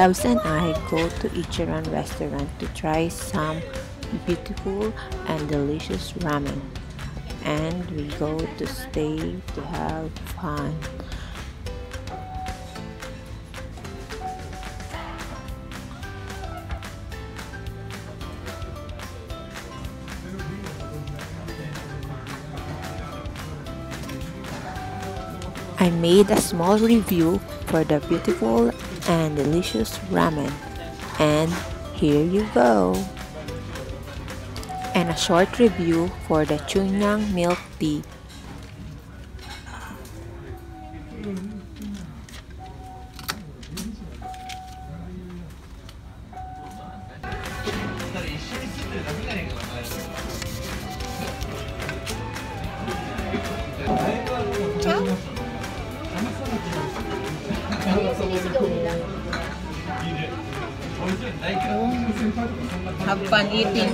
Loves and I go to Ichiran restaurant to try some beautiful and delicious ramen. And we go to stay to have fun. I made a small review for the beautiful and delicious ramen. And here you go. And a short review for the Chunyang milk tea. Eating.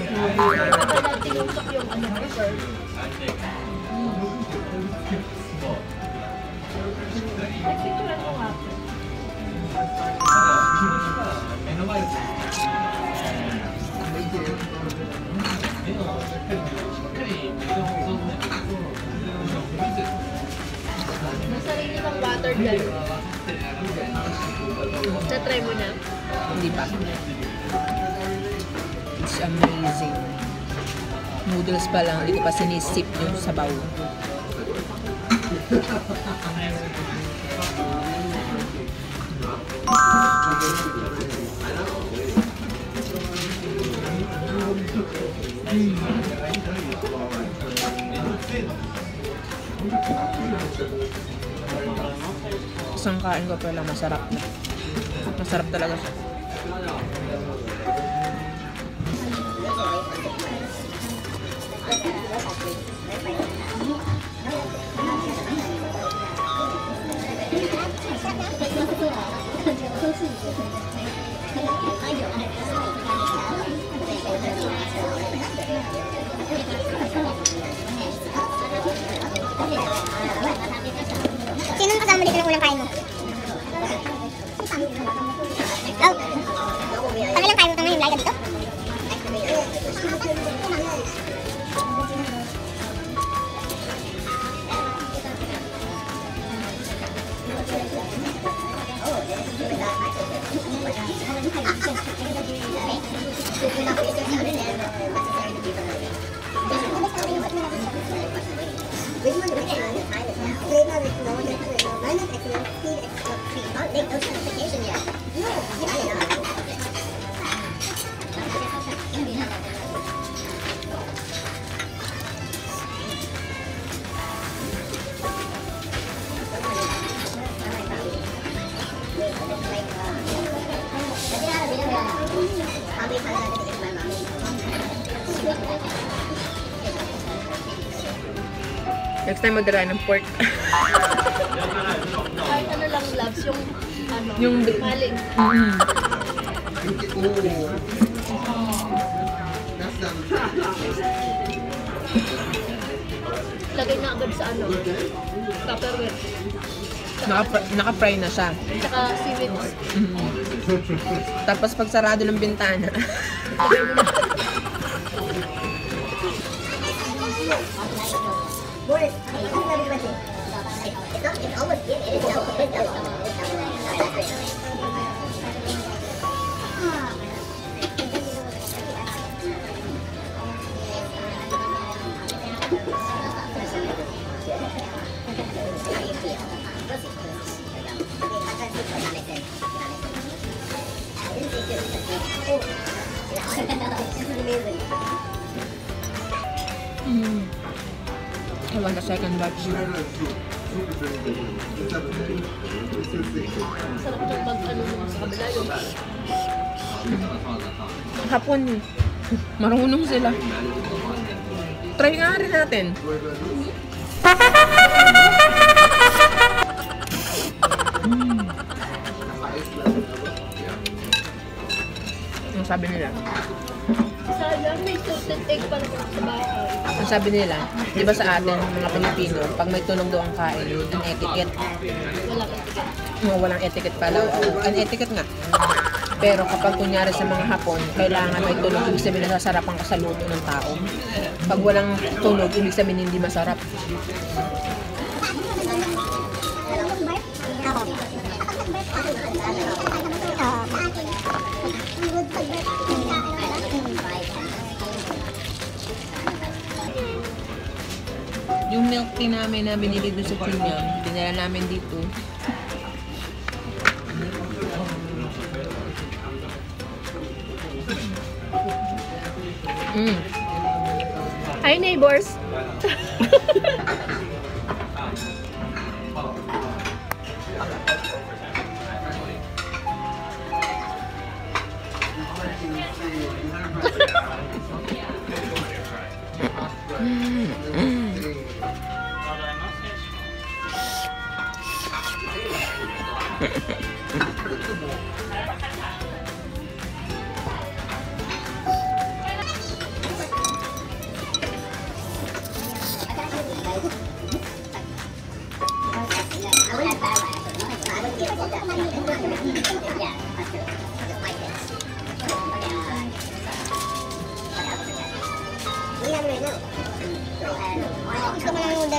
Masarili kang water dyan. Na-try mo na? Hindi pa. It's amazing. Noodles pa lang, hindi ko pa sinisip yung sabaw. Isang kain ko pa lang, masarap na. Masarap talaga siya. Thank you. Next time mag ng pork. Kahit ano lang loves, yung ano, Yung- maling. Lagay na agad sa ano, tupperware. Naka, naka-fry na siya. Tsaka seaweed. Tapos pag sarado ng bintana, boleh kan nggak bisa baca it's not it's almost yeah it is double it's double it's double Amazing. I want a second batch. Sarap itong mag ano mo sa kabila yung Hapon, marunong sila. Try nga rin natin. Mm. Ang sabi nila, may salted egg pa naman sa bahay. ang sabi nila, di ba sa atin, mga Pilipino, pag may tunog daw ang kain, ang etiquette. Wala kang ticket. Mga walang etiquette pala. Ang etiquette nga. Pero kapag kunyari sa mga hapon, kailangan may tunog, ibig sabihin nasasarapan ka sa luto ng tao. Pag walang tunog, ibig sabihin hindi masarap. Yung milk tea namin na binili doon sa Chunyam, dinala namin dito. Mm. Hi, neighbors!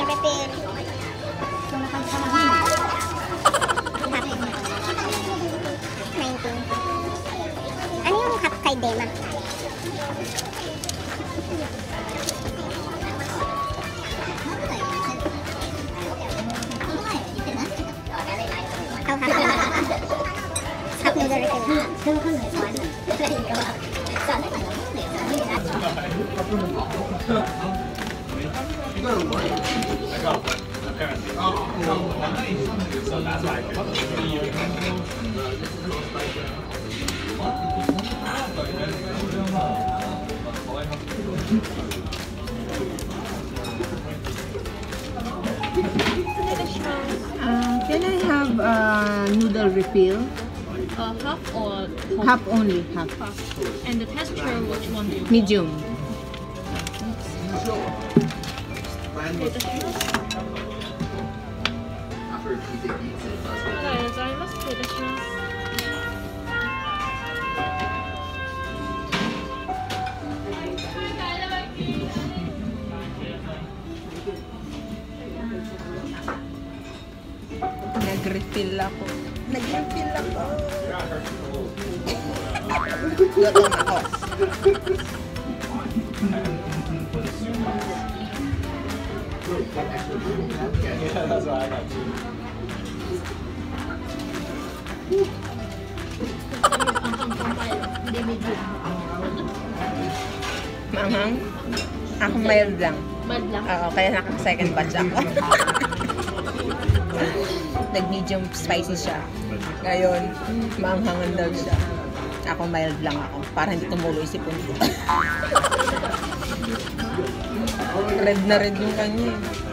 Nineteen. Ano yung half kay Uh, can I have a noodle refill? Uh, half or Half only, half. half? And the texture, which one do you Medium. Guys, I must put the shoes. Nag-refill ako. Nag-refill ako. Manghang? Ako mild lang. Mad lang. Oo, kaya naka-second batch ako. Nag-medium spicy siya. Ngayon, maanghangan daw siya. Ako mild lang ako, para hindi tumulo yung sipon ko. red na red yung kanya eh.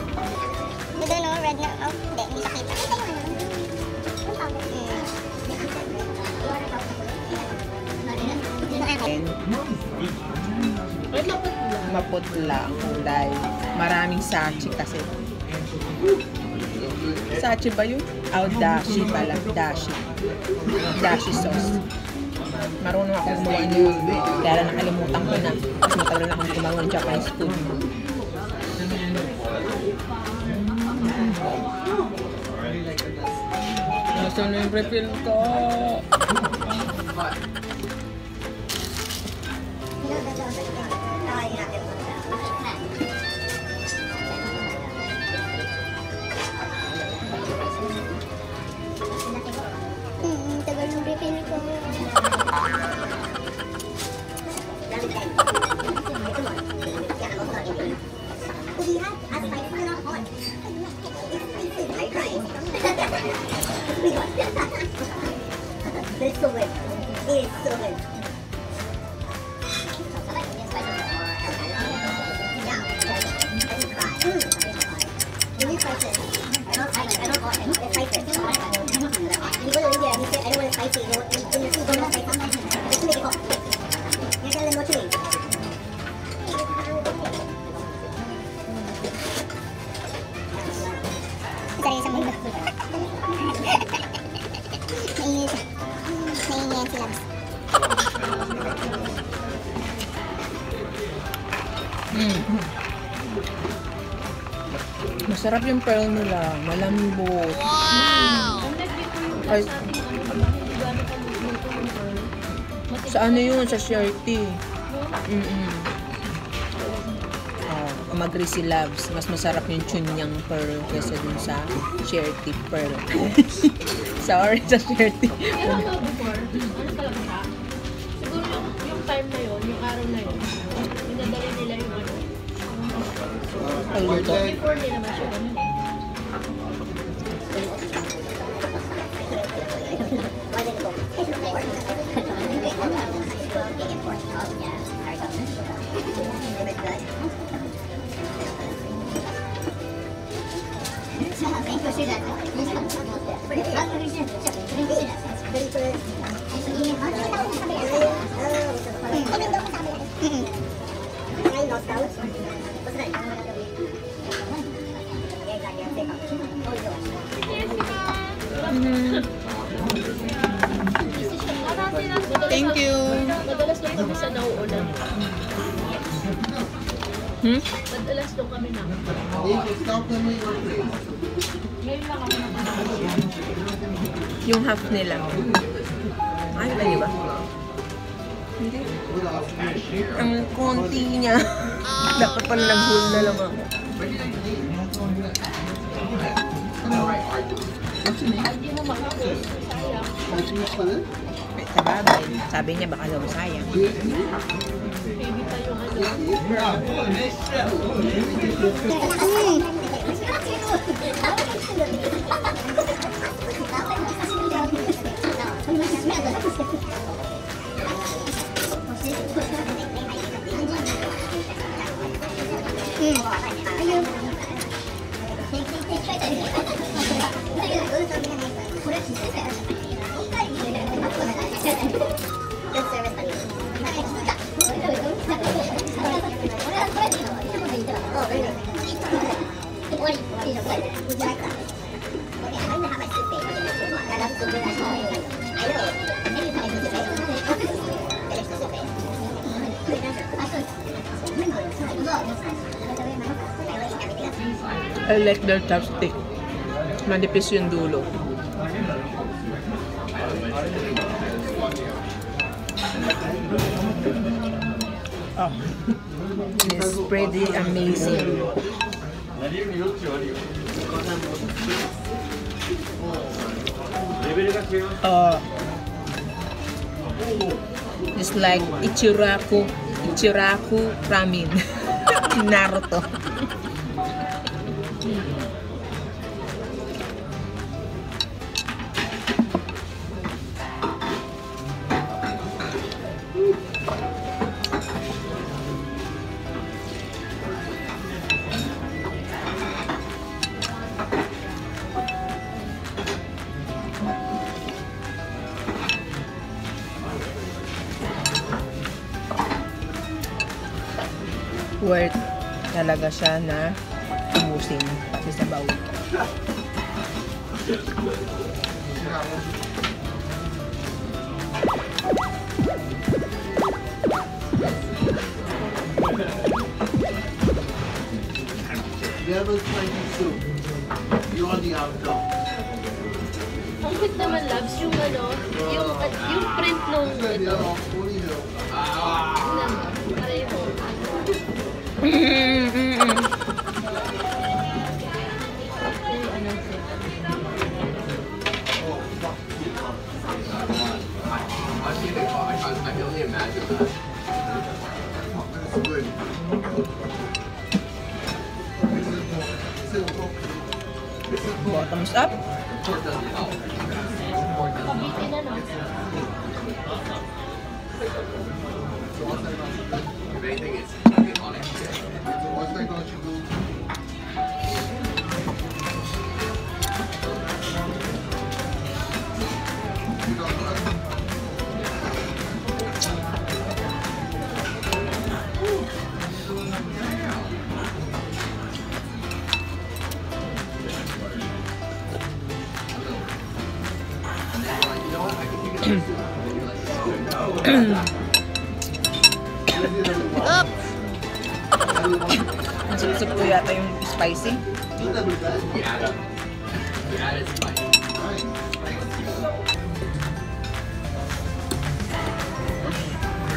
Maputla ang kulay. Maraming sachi kasi. Sachi ba yun? Oh, dashi pala. Dashi. Dashi sauce. Marunong akong gumawa niyo. Kaya lang nakalimutan ko na. Mas matagal na akong gumawa ng Japanese food. Gusto na yung refill ko. Hmm, tagal ng refill ko. This one is so Mm. Masarap yung pearl nila. Malambot. Ay, sa ano yun? Sa Shirty. Mm-mm. Oh, mag si Loves. Mas masarap yung chunyang pearl kesa dun sa Shirty pearl. Sorry sa Shirty. Pero ano before, ano talaga? Siguro yung, yung time na yun, yung araw na yun, pinadali nila. Pagluto. Before nila naman siya ganun eh. Thank Hmm? Madalas doon kami na. Yung half nila. Ay, ano ba? Hindi. Ang konti niya. Dapat pala nag-hold na lang ako. Sa bagay. Sabi niya baka daw sayang. Baby pa yung I like their chopstick. Manipis yung dulo. Oh. It's pretty amazing. Oh. It's like Ichiraku, Ichiraku ramen. Naruto. Worth talaga siya na umusin pati sa bawl. Never playing soup. You're on the outdoor. Ang cute naman, loves, yung ano, yung, yung print nung ito. You're Yung ano, That's good. Bottoms up. Kabitin na, no? Up! Ang sipsip ko yata yung spicy.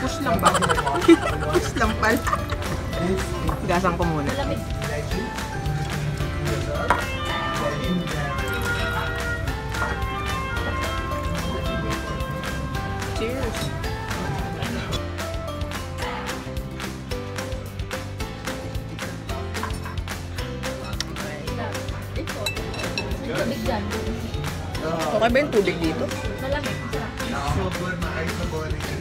Push lang ba? Push lang pala. Gasang ko muna. Thank you. Tubig dyan. Okay ba yung tubig dito? Malamig. Sarap. So good, maayos na bowling.